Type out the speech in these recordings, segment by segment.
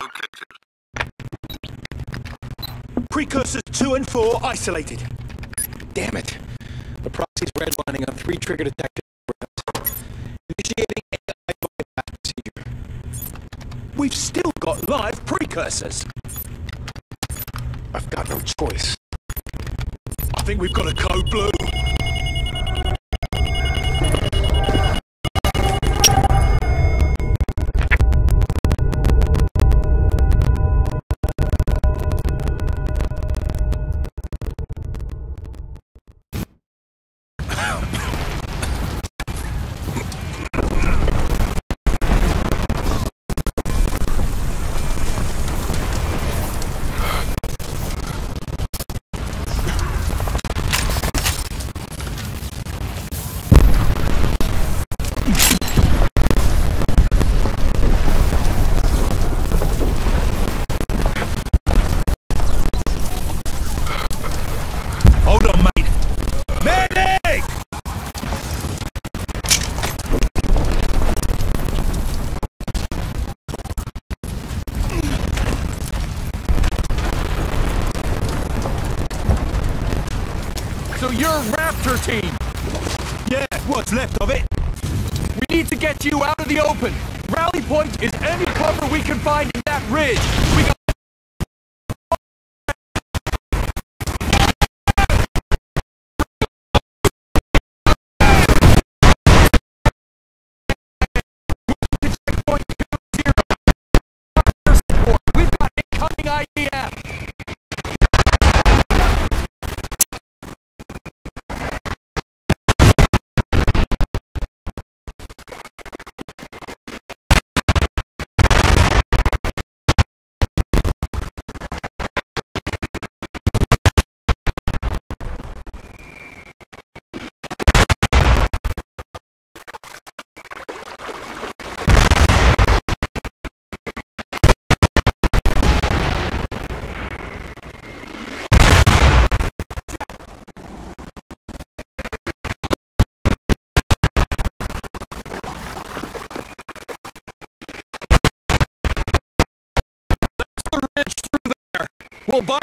located. Precursors 2 and 4 isolated. Damn it. The proxy's redlining on three trigger detected Initiating AI bypass procedure. We've still got live precursors. I've got no choice. I think we've got a code blue. Is any cover we can find in that ridge! We got We'll buy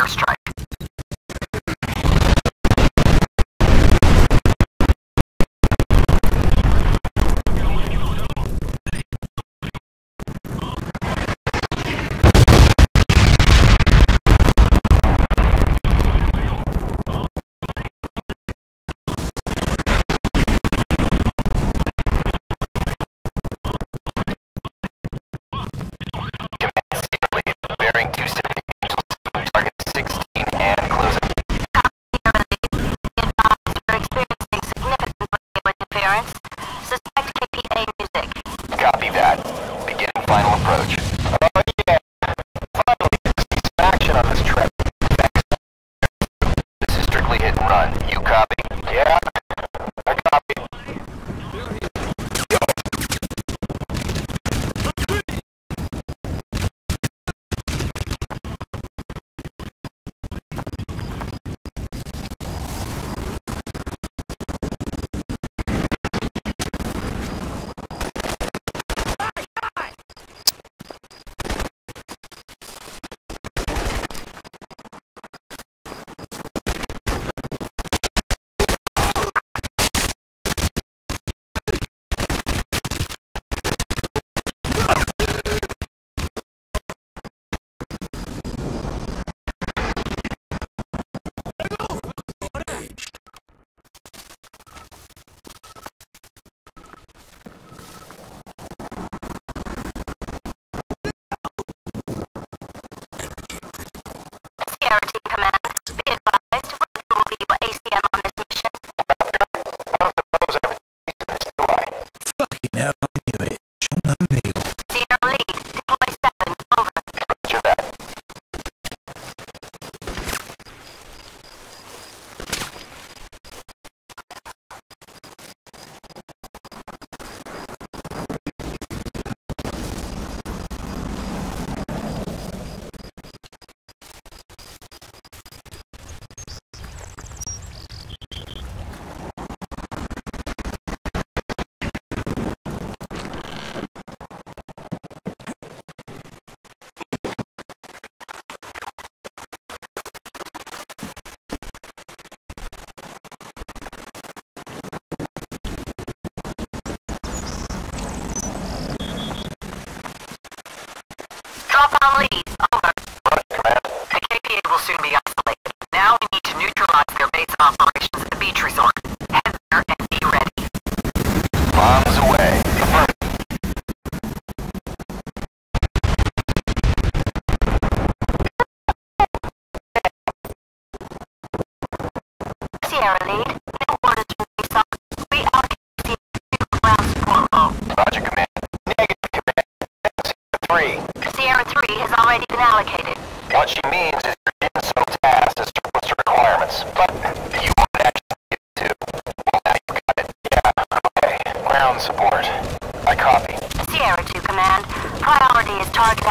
airstrike. Drop on lead, over. The KPA will soon be isolated. Now we need to neutralize their base of operations at the beach resort. Head there and be ready. Bombs away. Sierra Lead, allocated. What she means is you're in some tasks as surplus the requirements, but you want action to get to. Well, now you got it. Yeah, okay. Ground support. I copy. Sierra 2 Command, priority is target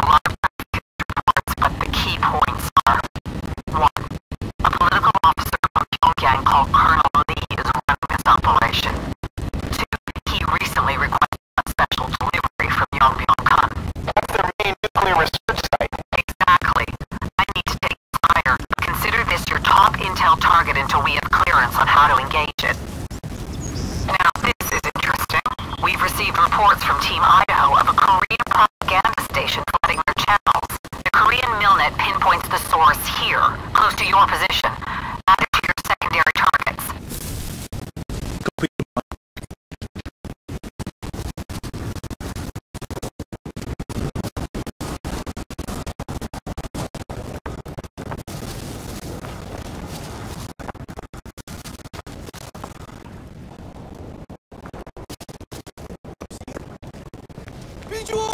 but the key points are 1. A political officer from Pyongyang called Colonel Lee is running this operation. 2. He recently requested a special delivery from Yongbyon-kun. That's the main nuclear research site. Exactly. I need to take this higher. Consider this your top intel target until we have clearance on how to engage it. Now, this is interesting. We've received reports from Team Idaho of a Korean here, close to your position. Add it to your secondary targets. Copy. Visual!